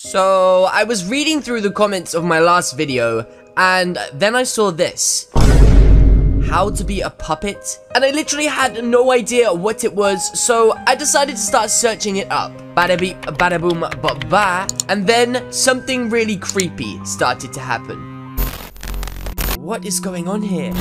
So, I was reading through the comments of my last video, and then I saw this. How to be a puppet? And I literally had no idea what it was, so I decided to start searching it up. Bada beep, bada boom, ba ba. And then something really creepy started to happen. What is going on here?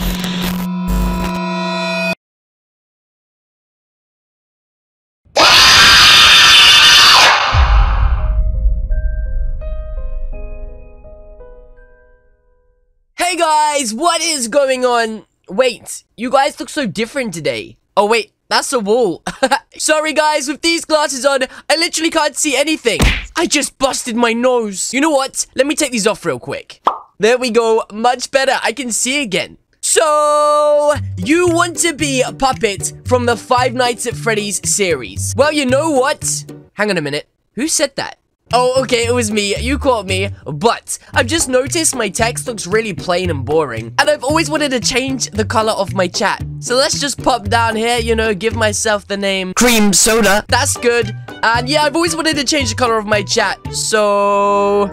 Hey guys, what is going on? Wait, you guys look so different today. Oh wait, that's a wall. Sorry guys, with these glasses on, I literally can't see anything. I just busted my nose. You know what? Let me take these off real quick. There we go, much better. I can see again. So, you want to be a puppet from the Five Nights at Freddy's series. Well, you know what? Hang on a minute. Who said that? Oh, okay, it was me. You caught me. But I've just noticed my text looks really plain and boring. And I've always wanted to change the color of my chat. So let's just pop down here, you know, give myself the name Cream Soda. That's good. And yeah, I've always wanted to change the color of my chat. So...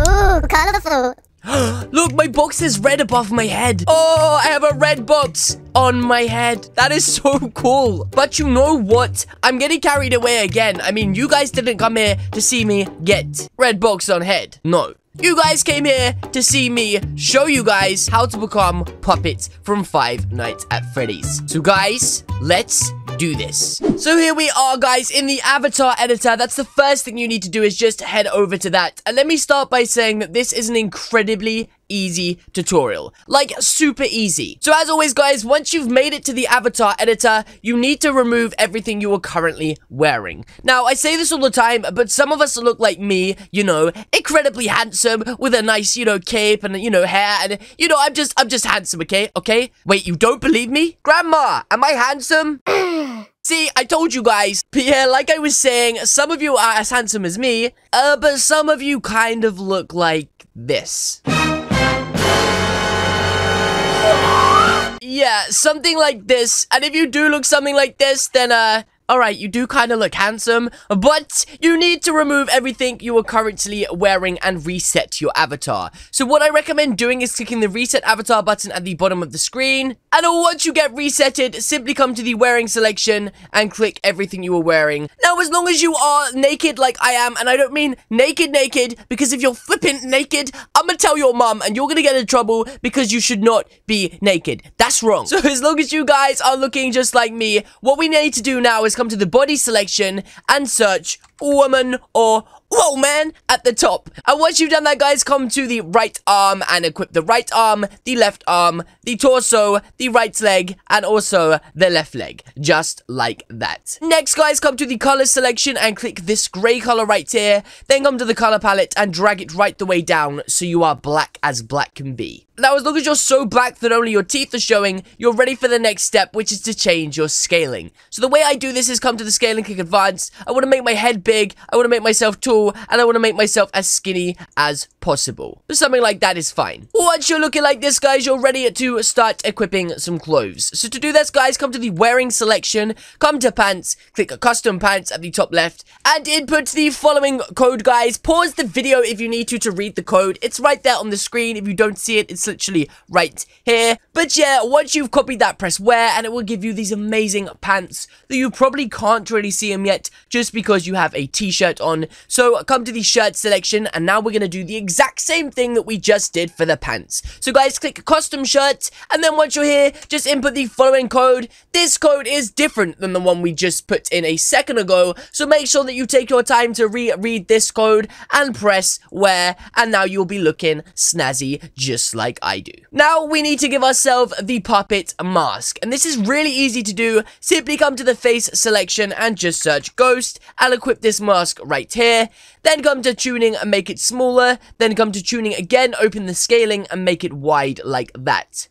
Ooh, colorful. Look, my box is red above my head. Oh, I have a red box on my head. That is so cool. But you know what? I'm getting carried away again. I mean, you guys didn't come here to see me get red box on head. No. You guys came here to see me show you guys how to become puppets from Five Nights at Freddy's. So guys, let's do this. So here we are, guys, in the avatar editor. That's the first thing you need to do is just head over to that. And let me start by saying that this is an incredibly easy tutorial. Like, super easy. So as always, guys, once you've made it to the avatar editor, you need to remove everything you are currently wearing. Now, I say this all the time, but some of us look like me, you know, incredibly handsome with a nice, you know, cape and, you know, hair. And, you know, I'm just, I'm just handsome, okay? Okay? Wait, you don't believe me? Grandma, am I handsome? See, I told you guys. But yeah, like I was saying, some of you are as handsome as me, uh, but some of you kind of look like this. Yeah, something like this. And if you do look something like this, then, uh, Alright, you do kind of look handsome, but you need to remove everything you are currently wearing and reset your avatar. So what I recommend doing is clicking the reset avatar button at the bottom of the screen. And once you get resetted, simply come to the wearing selection and click everything you are wearing. Now, as long as you are naked like I am, and I don't mean naked naked, because if you're flipping naked, I'm gonna tell your mom and you're gonna get in trouble because you should not be naked. That's wrong. So as long as you guys are looking just like me, what we need to do now is come to the body selection and search woman or whoa man at the top. And once you've done that guys come to the right arm and equip the right arm the left arm the torso the right leg and also the left leg. Just like that. Next guys come to the color selection and click this gray color right here. Then come to the color palette and drag it right the way down so you are black as black can be. Now, as long as you're so black that only your teeth are showing, you're ready for the next step, which is to change your scaling. So the way I do this is come to the scaling, click advanced. I want to make my head big, I want to make myself tall, and I want to make myself as skinny as possible. So something like that is fine. Once you're looking like this, guys, you're ready to start equipping some clothes. So to do this, guys, come to the wearing selection, come to pants, click custom pants at the top left, and input the following code, guys. Pause the video if you need to to read the code. It's right there on the screen. If you don't see it, it's literally right here. But yeah, once you've copied that, press wear, and it will give you these amazing pants that you probably can't really see them yet just because you have a t-shirt on. So come to the shirt selection, and now we're going to do the exact same thing that we just did for the pants. So guys, click custom shirt, and then once you're here, just input the following code. This code is different than the one we just put in a second ago, so make sure that you take your time to reread this code and press wear, and now you'll be looking snazzy just like I do. Now we need to give ourselves the puppet mask, and this is really easy to do. Simply come to the face selection and just search ghost, and equip this mask right here. Then come to tuning and make it smaller, then come to tuning again, open the scaling and make it wide like that.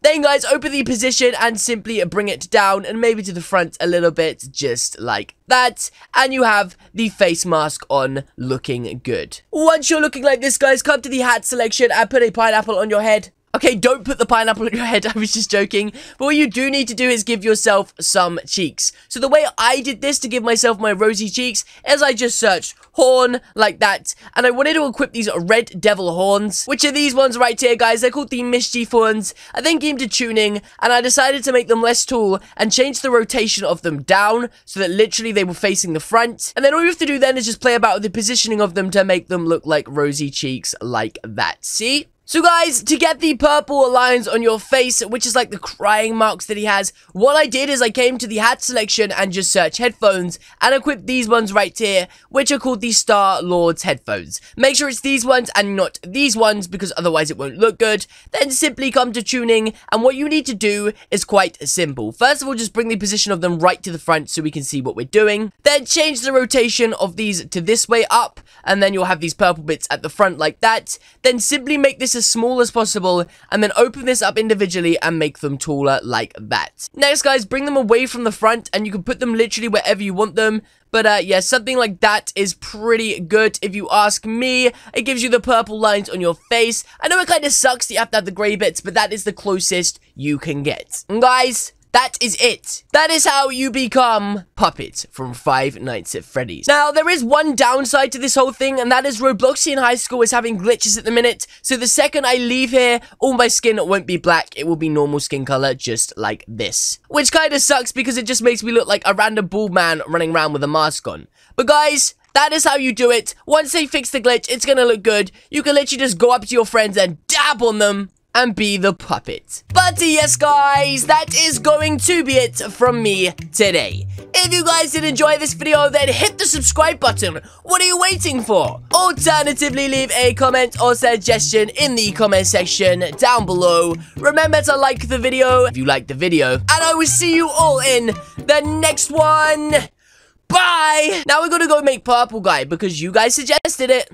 Then guys, open the position and simply bring it down and maybe to the front a little bit, just like that. And you have the face mask on looking good. Once you're looking like this guys, come to the hat selection and put a pineapple on your head. Okay, don't put the pineapple on your head. I was just joking. But what you do need to do is give yourself some cheeks. So the way I did this to give myself my rosy cheeks is I just searched horn like that. And I wanted to equip these red devil horns, which are these ones right here, guys. They're called the mischief horns. I then came to tuning and I decided to make them less tall and change the rotation of them down so that literally they were facing the front. And then all you have to do then is just play about with the positioning of them to make them look like rosy cheeks like that. See? So guys, to get the purple lines on your face, which is like the crying marks that he has, what I did is I came to the hat selection and just search headphones and equipped these ones right here, which are called the Star Lord's headphones. Make sure it's these ones and not these ones because otherwise it won't look good. Then simply come to tuning and what you need to do is quite simple. First of all, just bring the position of them right to the front so we can see what we're doing. Then change the rotation of these to this way up and then you'll have these purple bits at the front like that. Then simply make this as small as possible and then open this up individually and make them taller like that. Next guys, bring them away from the front and you can put them literally wherever you want them. But uh, yeah, something like that is pretty good if you ask me. It gives you the purple lines on your face. I know it kind of sucks that you have to have the grey bits, but that is the closest you can get. And guys, that is it. That is how you become Puppet from Five Nights at Freddy's. Now, there is one downside to this whole thing, and that is Robloxian High School is having glitches at the minute. So the second I leave here, all my skin won't be black. It will be normal skin color, just like this. Which kind of sucks because it just makes me look like a random bald man running around with a mask on. But guys, that is how you do it. Once they fix the glitch, it's gonna look good. You can literally just go up to your friends and dab on them and be the puppet. But yes, guys, that is going to be it from me today. If you guys did enjoy this video, then hit the subscribe button. What are you waiting for? Alternatively, leave a comment or suggestion in the comment section down below. Remember to like the video if you like the video. And I will see you all in the next one. Bye! Now we're gonna go make Purple Guy because you guys suggested it.